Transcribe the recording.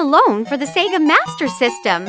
Alone for the Sega Master System.